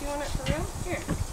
you want it for real? Here.